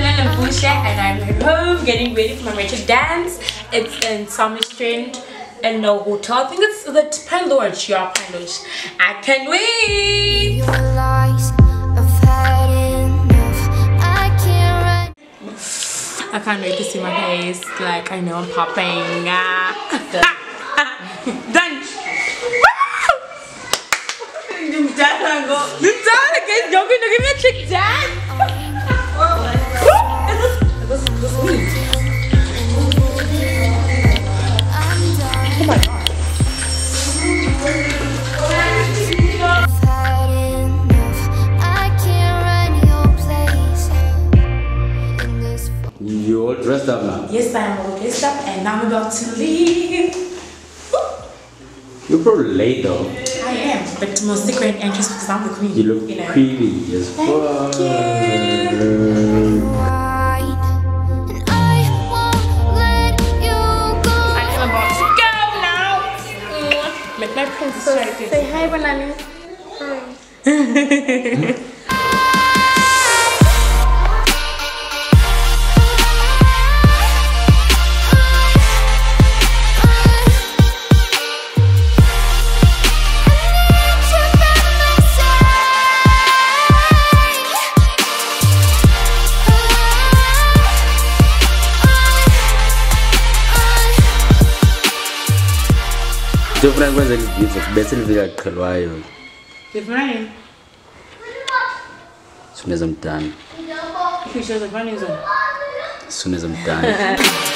Kamusha and I'm at home getting ready for my Rachel dance. It's in Summerstrand and no hotel. I think it's the Pine Lodge. Yeah, Pine Lodge. I can't wait. Your lies, I've had. I can't run. I can't wait to see my face. Like I know I'm popping. Ah. Done. Done. guys. Y'all gonna give me a trick, Dad? This You all dressed up now. Yes, I'm all dressed up and I'm about to leave. You're probably late though. I am, but most secret entrance because I'm the queen. You look know. pretty as Thank fuck. wide, and I won't mm. let you ndifuna ukwenza ividiyo kube selivika qhelwayo ndifuna yini sune zamdana sune zamdana